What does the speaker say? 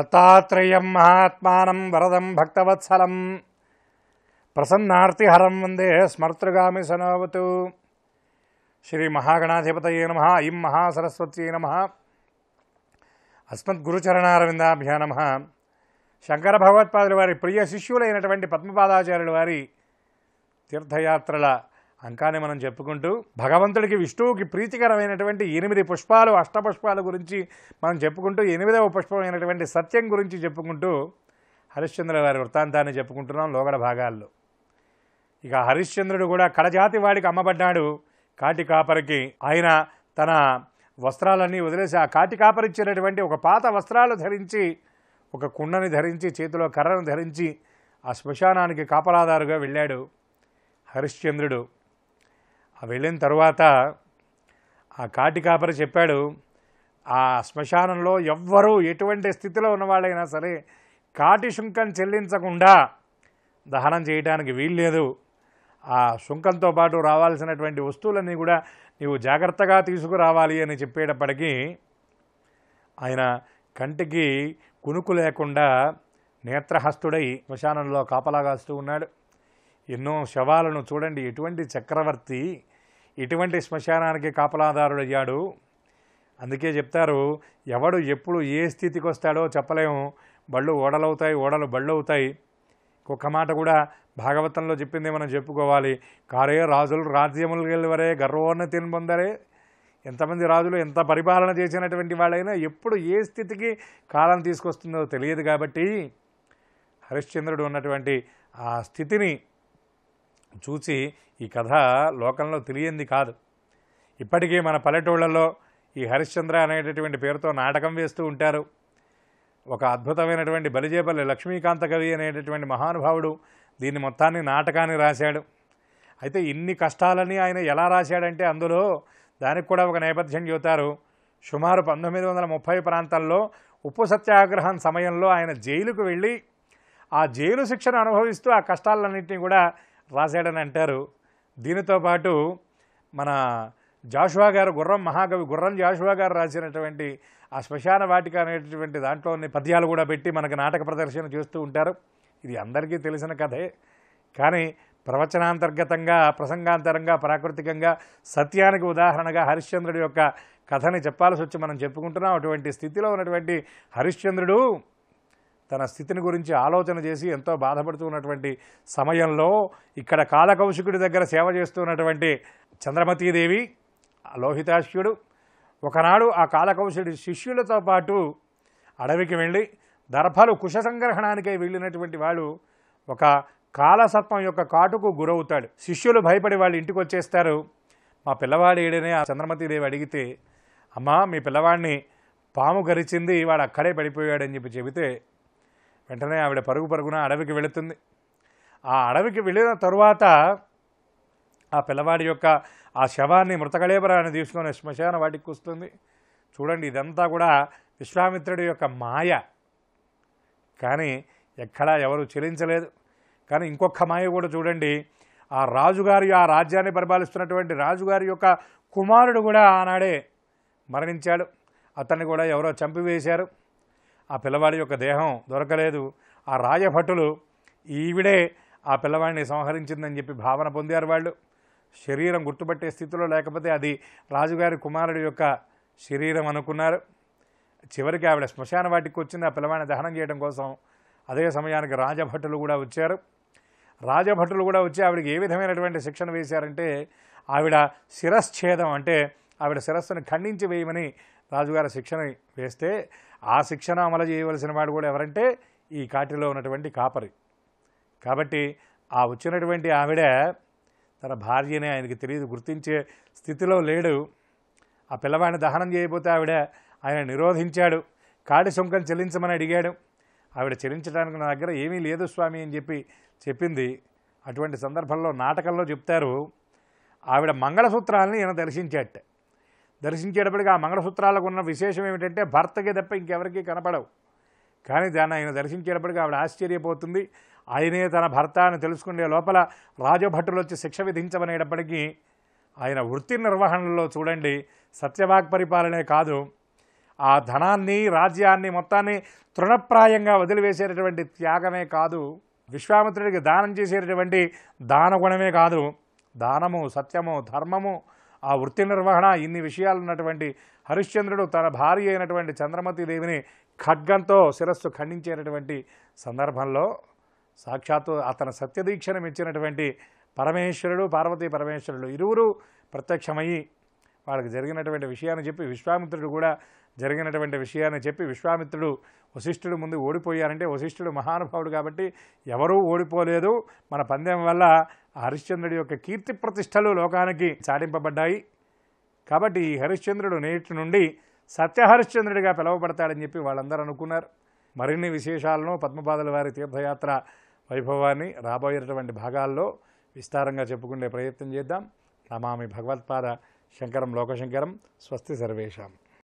దత్తాత్రేయం మహాత్మానం వరదం భక్తవత్సలం. ప్రసన్నార్తిహరం వందే స్మర్తృగామి సనోవతు. శ్రీ మహాగణాధిపతయే నమ ఇం మహాసరస్వత్యై నమ. అస్మద్గురుచరణారవిందాభ్యా నమ. శంకర భగవత్పాదుల వారి ప్రియ శిష్యులైనటువంటి పద్మపాదాచార్యుల వారి తీర్థయాత్రల అంకానే మనం చెప్పుకుంటూ భగవంతుడికి విష్ణువుకి ప్రీతికరమైనటువంటి ఎనిమిది పుష్పాలు అష్టపుష్పాల గురించి మనం చెప్పుకుంటూ ఎనిమిదవ పుష్పమైనటువంటి సత్యం గురించి చెప్పుకుంటూ హరిశ్చంద్ర వారి వృత్తాంతాన్ని చెప్పుకుంటున్నాం లోగడ భాగాల్లో. ఇక హరిశ్చంద్రుడు కూడా కడజాతి వాడికి అమ్మబడ్డాడు. కాటి కాపరికి ఆయన తన వస్త్రాలన్నీ వదిలేసి ఆ కాటి కాపరిచ్చినటువంటి ఒక పాత వస్త్రాలు ధరించి ఒక కుండని ధరించి చేతిలో కర్రను ధరించి ఆ శ్మశానానికి కాపలాదారుగా వెళ్ళాడు హరిశ్చంద్రుడు. వెళ్ళిన తర్వాత ఆ కాటి కాపరి చెప్పాడు ఆ శ్మశానంలో ఎవ్వరూ ఎటువంటి స్థితిలో ఉన్నవాళ్ళైనా సరే కాటి శుంకం చెల్లించకుండా దహనం చేయడానికి వీల్లేదు. ఆ శుంకంతో పాటు రావాల్సినటువంటి వస్తువులన్నీ కూడా నీవు జాగ్రత్తగా తీసుకురావాలి అని చెప్పేటప్పటికీ ఆయన కంటికి కునుకు లేకుండా నేత్రహస్తుడై శ్మశానంలో కాపలాగాస్తూ ఉన్నాడు. ఎన్నో శవాలను చూడండి. ఎటువంటి చక్రవర్తి ఎటువంటి శ్మశానానికి కాపలాదారుడయ్యాడు? అందుకే చెప్తారు ఎవడు ఎప్పుడు ఏ స్థితికి వస్తాడో చెప్పలేము. బళ్ళు ఓడలవుతాయి ఓడలు బళ్ళు అవుతాయి ఒక్క మాట కూడా భాగవతంలో చెప్పింది మనం చెప్పుకోవాలి. కారే రాజులు రాజ్యములు గెలివరే గర్వోన్నతిని పొందరే ఎంతమంది రాజులు ఎంత పరిపాలన చేసినటువంటి వాళ్ళైనా ఎప్పుడు ఏ స్థితికి కాలం తీసుకొస్తుందో తెలియదు కాబట్టి హరిశ్చంద్రుడు ఉన్నటువంటి ఆ స్థితిని చూసి ఈ కథ లోకంలో తెలియంది కాదు. ఇప్పటికీ మన పల్లెటూళ్ళలో ఈ హరిశ్చంద్ర అనేటటువంటి పేరుతో నాటకం వేస్తూ ఉంటారు. ఒక అద్భుతమైనటువంటి బలిజేపల్లి లక్ష్మీకాంత కవి అనేటటువంటి మహానుభావుడు దీన్ని మొత్తాన్ని నాటకాన్ని రాశాడు. అయితే ఇన్ని కష్టాలని ఆయన ఎలా రాశాడంటే అందులో దానికి కూడా ఒక నేపథ్యం చెబుతారు. సుమారు పంతొమ్మిది వందల ముప్పై ప్రాంతాల్లో ఉప్పు సత్యాగ్రహం సమయంలో ఆయన జైలుకు వెళ్ళి ఆ జైలు శిక్షను అనుభవిస్తూ ఆ కష్టాలన్నింటినీ కూడా రాశాడని అంటారు. దీనితో పాటు మన జాషువా గారు గుర్రం మహాకవి గుర్రం జాషువా గారు రాసినటువంటి ఆ శ్మశాన వాటిక అనేటటువంటి దాంట్లోని పద్యాలు కూడా పెట్టి మనకు నాటక ప్రదర్శన చేస్తూ ఉంటారు. ఇది అందరికీ తెలిసిన కథే. కానీ ప్రవచనాంతర్గతంగా ప్రసంగాంతరంగా ప్రాకృతికంగా సత్యానికి ఉదాహరణగా హరిశ్చంద్రుడి యొక్క కథని చెప్పాల్సి వచ్చి మనం చెప్పుకుంటున్నాం. అటువంటి స్థితిలో ఉన్నటువంటి హరిశ్చంద్రుడు తన స్థితిని గురించి ఆలోచన చేసి ఎంతో బాధపడుతున్నటువంటి సమయంలో ఇక్కడ కాలకౌశికుడి దగ్గర సేవ చేస్తున్నటువంటి చంద్రమతీదేవి లోహితాశ్యుడు ఒకనాడు ఆ కాలకౌశుడి శిష్యులతో పాటు అడవికి వెళ్ళి దర్భలు కుశ సంగ్రహణానికై వెళ్ళినటువంటి వాడు ఒక కాలసర్పం యొక్క కాటుకు గురవుతాడు. శిష్యులు భయపడి వాళ్ళు ఇంటికి వచ్చేస్తారు. మా పిల్లవాడు ఏడనే ఆ చంద్రమతీదేవి అడిగితే అమ్మా మీ పిల్లవాడిని పాము గరిచింది వాడు అక్కడే పడిపోయాడని చెప్పి చెబితే వెంటనే ఆవిడ పరుగు పరుగున అడవికి వెళుతుంది. ఆ అడవికి వెళ్ళిన తరువాత ఆ పిల్లవాడి యొక్క ఆ శవాన్ని మృతకళేబరాన్ని తీసుకొని శ్మశాన వాటికి వస్తుంది చూడండి ఇదంతా కూడా విశ్వామిత్రుడి యొక్క మాయ. కానీ ఎక్కడా ఎవరు చెలించలేదు. కానీ ఇంకొక మాయ కూడా చూడండి ఆ రాజుగారి ఆ రాజ్యాన్ని పరిపాలిస్తున్నటువంటి రాజుగారి యొక్క కుమారుడు కూడా ఆనాడే మరణించాడు. అతన్ని కూడా ఎవరో చంపివేశారు. ఆ పిల్లవాడి యొక్క దేహం దొరకలేదు. ఆ రాజభటులు ఈవిడే ఆ పిల్లవాడిని సంహరించిందని చెప్పి భావన పొందారు వాళ్ళు. శరీరం గుర్తుపట్టే స్థితిలో లేకపోతే అది రాజుగారి కుమారుడి యొక్క శరీరం అనుకున్నారు. చివరికి ఆవిడ శ్మశాన వాటికి వచ్చింది. ఆ పిల్లవాడిని దహనం చేయడం కోసం అదే సమయానికి రాజభటులు కూడా వచ్చారు. రాజభటులు కూడా వచ్చి ఆవిడకి ఏ విధమైనటువంటి శిక్షణ వేశారంటే ఆవిడ శిరశ్ఛేదం అంటే ఆవిడ శిరస్సును ఖండించి వేయమని రాజుగారి శిక్షణ వేస్తే ఆ శిక్షణ అమలు చేయవలసిన వాడు కూడా ఎవరంటే ఈ కాటిలో ఉన్నటువంటి కాపరి. కాబట్టి ఆ వచ్చినటువంటి ఆవిడ తన భార్యనే ఆయనకి తెలియదు గుర్తించే స్థితిలో లేడు. ఆ పిల్లవాడిని దహనం చేయబోతే ఆవిడ ఆయన నిరోధించాడు. కాడి సుంకం చెల్లించమని అడిగాడు. ఆవిడ చెల్లించడానికి నా దగ్గర ఏమీ లేదు స్వామి అని చెప్పి చెప్పింది. అటువంటి సందర్భంలో నాటకంలో చెప్తారు ఆవిడ మంగళసూత్రాలని ఈయన దర్శించాట. దర్శించేటప్పటికి ఆ మంగళసూత్రాలకు ఉన్న విశేషం ఏమిటంటే భర్తకి తప్ప ఇంకెవరికీ కనపడవు. కానీ దాన్ని ఆయన దర్శించేటప్పటికి ఆవిడ ఆశ్చర్యపోతుంది. ఆయనే తన భర్త అని తెలుసుకునే లోపల రాజభటులు వచ్చి శిక్ష విధించమనేటప్పటికీ ఆయన వృత్తి నిర్వహణలో చూడండి సత్యవాక్ పరిపాలనే కాదు. ఆ ధనాన్ని రాజ్యాన్ని మొత్తాన్ని తృణప్రాయంగా వదిలివేసేటటువంటి త్యాగమే కాదు. విశ్వామిత్రుడికి దానం చేసేటటువంటి దానగుణమే కాదు. దానము సత్యము ధర్మము ఆ వృత్తి నిర్వహణ ఇన్ని విషయాలు ఉన్నటువంటి హరిశ్చంద్రుడు తన భార్య అయినటువంటి చంద్రమతి దేవిని ఖడ్గంతో శిరస్సు ఖండించేటటువంటి సందర్భంలో సాక్షాత్తు అతను సత్యదీక్షను మెచ్చినటువంటి పరమేశ్వరుడు పార్వతీ పరమేశ్వరుడు ఇరువురు ప్రత్యక్షమయ్యి వాళ్ళకి జరిగినటువంటి విషయాన్ని చెప్పి విశ్వామిత్రుడు కూడా జరిగినటువంటి విషయాన్ని చెప్పి విశ్వామిత్రుడు వశిష్ఠుడు ముందు ఓడిపోయారంటే వశిష్ఠుడు మహానుభావుడు కాబట్టి ఎవరూ ఓడిపోలేదు. మన పందెం వల్ల హరిశ్చంద్రుడి యొక్క కీర్తి ప్రతిష్టలు లోకానికి చాటింపబడ్డాయి. కాబట్టి ఈ హరిశ్చంద్రుడు నేటి నుండి సత్యహరిశ్చంద్రుడిగా పిలువబడతాడని చెప్పి వాళ్ళందరూ అనుకున్నారు. మరిన్ని విశేషాలను పద్మపాదుల వారి తీర్థయాత్ర వైభవాన్ని రాబోయేటటువంటి భాగాల్లో విస్తారంగా చెప్పుకునే ప్రయత్నం చేద్దాం. నమామి భగవత్పాద శంకరం లోకశంకరం. స్వస్తి సర్వేషాం.